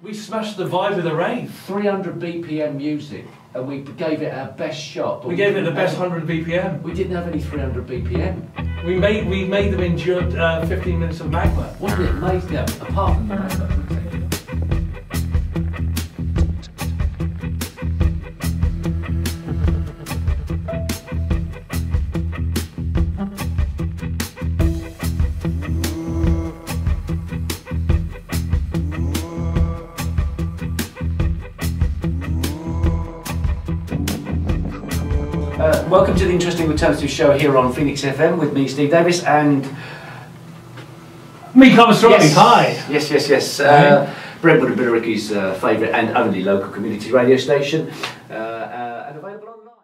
We smashed the vibe of the rave. 300 BPM music, and we gave it our best shot. but We gave it the best 100 BPM. We didn't have any 300 BPM. We made we made them endure uh, 15 minutes of magma. Wasn't it amazing? Yeah, apart from the magma. Welcome to the Interesting Alternative Show here on Phoenix FM with me, Steve Davis, and Me, Kavus Torabi, yes, hi. yes, yes, yes. Uh, Brentwood and Billericay's uh, favourite and only local community radio station, uh, uh, and available online.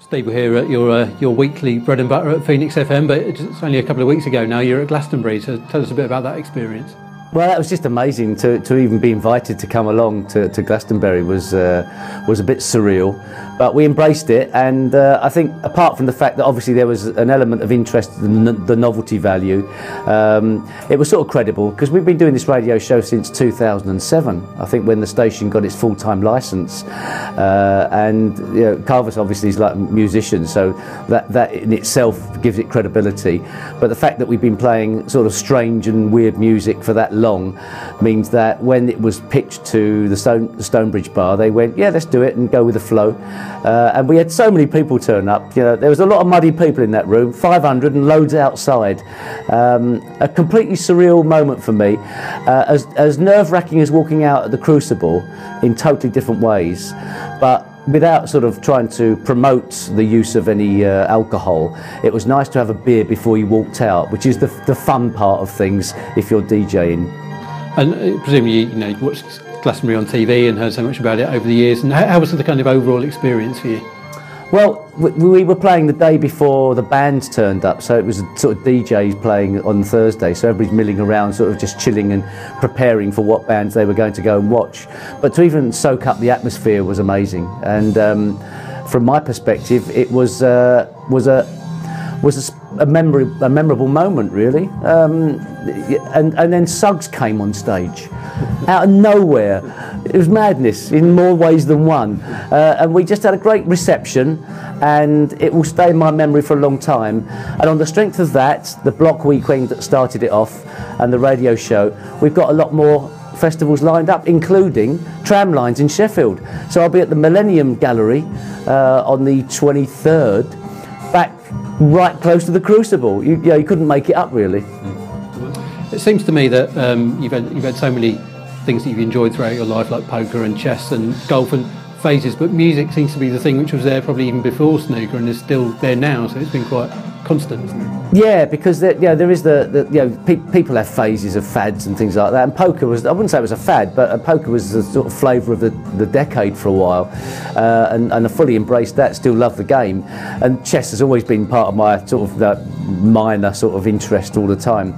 Steve, we're here at your uh, your weekly bread and butter at Phoenix FM, but it's only a couple of weeks ago now. You're at Glastonbury, so tell us a bit about that experience. Well, that was just amazing to, to even be invited to come along to, to Glastonbury was uh, was a bit surreal, but we embraced it. And uh, I think, apart from the fact that obviously there was an element of interest, in the, novelty value, um, it was sort of credible because we've been doing this radio show since 2007. I think when the station got its full time license, uh, and you know, Kavus obviously is like a musician, so that that in itself gives it credibility. But the fact that we've been playing sort of strange and weird music for that long means that when it was pitched to the, Stone, Stonebridge Bar, they went, yeah, let's do it and go with the flow. Uh, and we had so many people turn up. You know, there was a lot of muddy people in that room, 500 and loads outside. Um, a completely surreal moment for me, uh, as, as nerve-wracking as walking out at the Crucible in totally different ways, but without sort of trying to promote the use of any uh, alcohol, it was nice to have a beer before you walked out, which is the, the fun part of things if you're DJing. And uh, presumably, you know, you watched Glastonbury on TV and heard so much about it over the years. And how, how was the kind of overall experience for you? Well, we, we were playing the day before the bands turned up, so it was sort of DJs playing on Thursday, so everybody's milling around, sort of just chilling and preparing for what bands they were going to go and watch. But to even soak up the atmosphere was amazing, and um, from my perspective, it was uh, was a was a, a, memory, a memorable moment, really. Um, and, and then Suggs came on stage out of nowhere. It was madness in more ways than one. Uh, and we just had a great reception, and it will stay in my memory for a long time. And on the strength of that, the Bloc Weekend that started it off, and the radio show, we've got a lot more festivals lined up, including Tramlines in Sheffield. So I'll be at the Millennium Gallery uh, on the 23rd, back right close to the Crucible. You, know, you couldn't make it up, really. It seems to me that um, you've had you've had so many things that you've enjoyed throughout your life, like poker and chess and golf and phases. But music seems to be the thing which was there probably even before snooker and is still there now. So it's been quite constant. Isn't it? Yeah, because there, you know, there is the, the you know pe- people have phases of fads and things like that. And poker was I wouldn't say it was a fad, but uh, poker was the sort of flavour of the, the decade for a while, uh, and, and I fully embraced that. Still love the game, and chess has always been part of my sort of minor sort of interest all the time.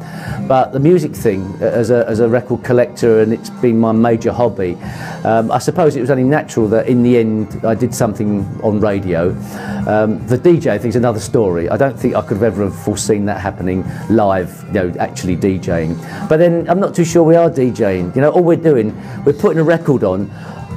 But the music thing, uh, as a as a record collector, and it's been my major hobby. Um, I suppose it was only natural that in the end I did something on radio. Um, the DJ thing's another story. I don't think I could have ever have foreseen that happening live, you know, actually DJing. But then I'm not too sure we are DJing. You know, all we're doing, we're putting a record on,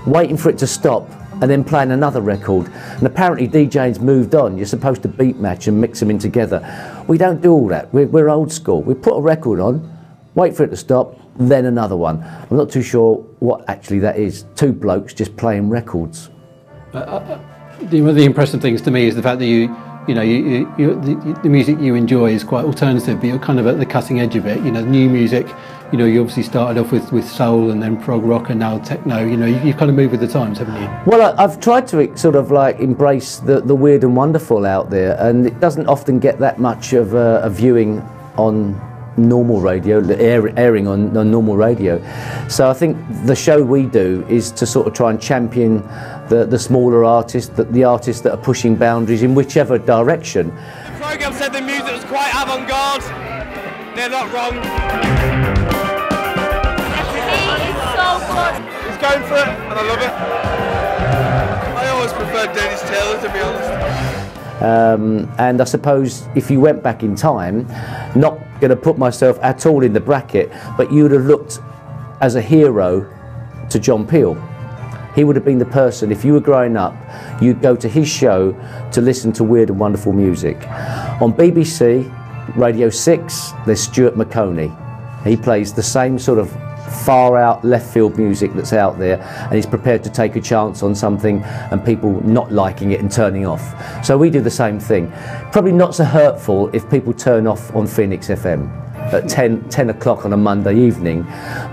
waiting for it to stop, and then playing another record. And apparently DJing's moved on. You're supposed to beat match and mix them in together. We don't do all that. We're, we're old school. We put a record on, wait for it to stop, then another one. I'm not too sure what actually that is. Two blokes just playing records. Uh, uh, uh, the, one of the impressive things to me is the fact that you, you know, you, you, you, the, the music you enjoy is quite alternative, but you're kind of at the cutting edge of it. You know, new music. You know, you obviously started off with, with soul and then prog rock and now techno. You know, you, you've kind of moved with the times, haven't you? Well, I, I've tried to sort of like embrace the, the weird and wonderful out there, and it doesn't often get that much of a, a viewing on normal radio, air, airing on, on normal radio. So I think the show we do is to sort of try and champion the, the smaller artists, the, the artists that are pushing boundaries in whichever direction. The programme said the music was quite avant-garde. They're not wrong. He's going for it, and I love it. I always preferred Dennis Taylor, to be honest. Um, and I suppose if you went back in time, not going to put myself at all in the bracket, but you would have looked as a hero to John Peel. He would have been the person, if you were growing up, you'd go to his show to listen to weird and wonderful music. On BBC, Radio 6, there's Stuart Maconie. He plays the same sort of far out left field music that's out there and he's prepared to take a chance on something and people not liking it and turning off. So we do the same thing. Probably not so hurtful if people turn off on Phoenix FM at 10, 10 o'clock on a Monday evening.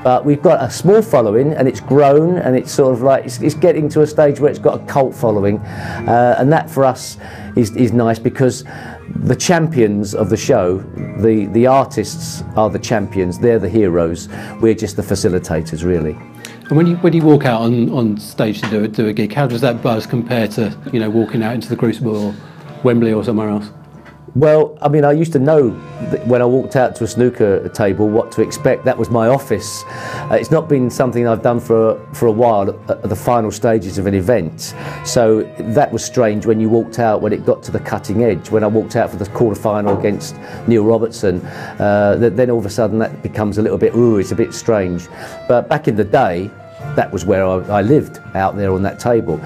But we've got a small following and it's grown and it's sort of like, it's, it's getting to a stage where it's got a cult following. Uh, and that for us is, is nice because the champions of the show, the, the artists are the champions, they're the heroes, we're just the facilitators really. And when you when you walk out on, on stage to do a, do a gig, how does that buzz compare to you know walking out into the Crucible or Wembley or somewhere else? Well, I mean, I used to know when I walked out to a snooker table what to expect. That was my office. Uh, it's not been something I've done for for a while at, at the final stages of an event. So that was strange when you walked out when it got to the cutting edge. When I walked out for the quarter final against Neil Robertson, uh, then all of a sudden that becomes a little bit ooh, it's a bit strange. But back in the day, that was where I, I, lived out there on that table.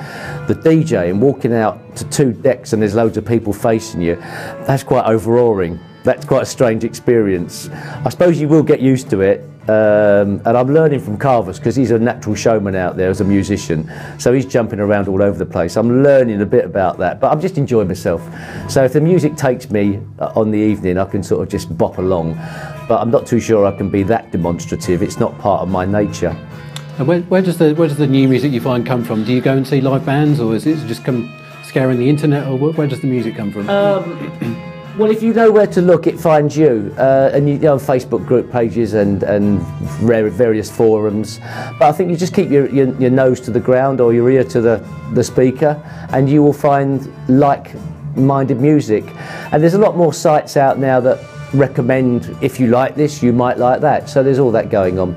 The DJ and walking out to two decks and there's loads of people facing you, that's quite overawing. That's quite a strange experience. I suppose you will get used to it. Um, and I'm learning from Kavus because he's a natural showman out there as a musician. So he's jumping around all over the place. I'm learning a bit about that, but I'm just enjoying myself. So if the music takes me uh, on the evening, I can sort of just bop along. But I'm not too sure I can be that demonstrative. It's not part of my nature. And where, where, does the where does the new music you find come from? Do you go and see live bands, or is it just come scaring the internet, or where, where does the music come from? Um, well, if you know where to look, it finds you. Uh, and you, you know, Facebook group pages and and various forums. But I think you just keep your, your, your nose to the ground or your ear to the the speaker, and you will find like-minded music. And there's a lot more sites out now that recommend if you like this, you might like that. So there's all that going on.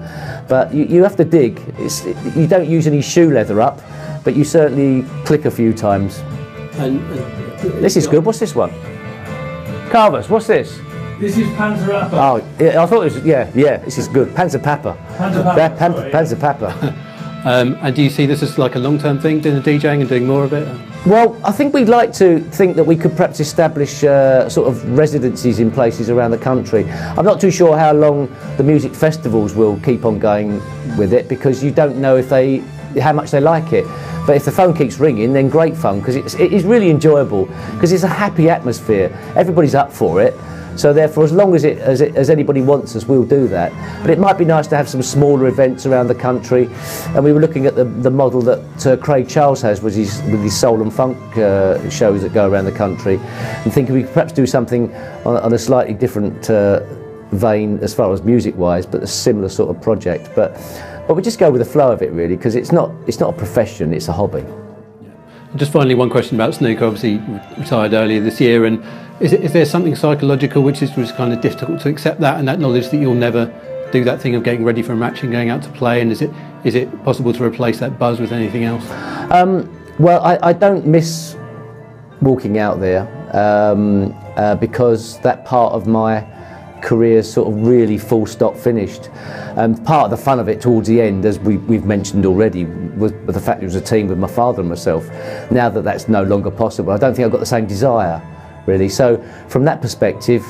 But you, you have to dig. It's, you don't use any shoe leather up, but you certainly click a few times. And, uh, this is good. What's this one? Kavus, what's this? This is Panzer Oh, yeah, I thought it was, yeah, yeah, this is good. Panzerpappa. Panzer Papa. Pan, Panzerpappa. Um, and do you see this as like a long-term thing, doing the DJing and doing more of it? Well, I think we'd like to think that we could perhaps establish uh, sort of residencies in places around the country. I'm not too sure how long the music festivals will keep on going with it because you don't know if they how much they like it. But if the phone keeps ringing, then great fun because it is really enjoyable because it's a happy atmosphere. Everybody's up for it. So therefore, as long as, it, as, it, as anybody wants us, we'll do that. But it might be nice to have some smaller events around the country. And we were looking at the, the model that uh, Craig Charles has with his, with his soul and funk uh, shows that go around the country, and thinking we could perhaps do something on, on a slightly different uh, vein as far as music-wise, but a similar sort of project. But but we just go with the flow of it really, because it's not it's not a profession, it's a hobby. Just finally, one question about snooker. Obviously, retired earlier this year, and is, it, is there something psychological which is was kind of difficult to accept that and that knowledge that you'll never do that thing of getting ready for a match and going out to play? And is it is it possible to replace that buzz with anything else? Um, well, I, I, don't miss walking out there um, uh, because that part of my career sort of really full stop finished. Um, part of the fun of it towards the end, as we, have mentioned already, was the fact it was a team with my father and myself. Now that that's no longer possible, I don't think I've got the same desire, really. So from that perspective,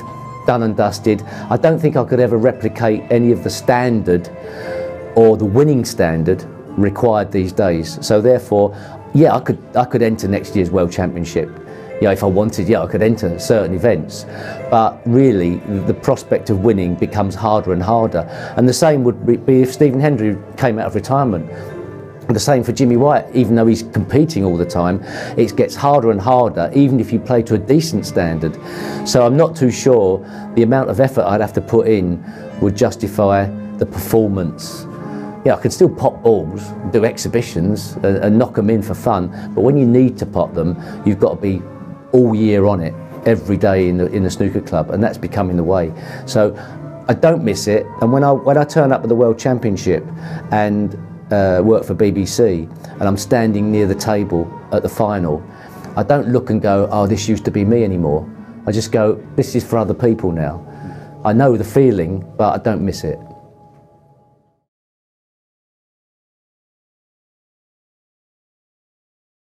done and dusted. I don't think I could ever replicate any of the standard or the winning standard required these days. So therefore, yeah, I could I could enter next year's World Championship know, if I wanted, yeah, I could enter certain events. But really, the prospect of winning becomes harder and harder. And the same would be if Stephen Hendry came out of retirement. The same for Jimmy White, even though he's competing all the time, it gets harder and harder, even if you play to a decent standard. So I'm not too sure the amount of effort I'd have to put in would justify the performance yeah, I can still pop balls, do exhibitions, and, and, knock them in for fun. But when you need to pop them, you've got to be all year on it, every day in the in the snooker club, and that's becoming the way. So I don't miss it. And when I when I turn up at the World Championship and uh, work for BBC, and I'm standing near the table at the final, I don't look and go, oh, this used to be me anymore. I just go, this is for other people now. I know the feeling, but I don't miss it.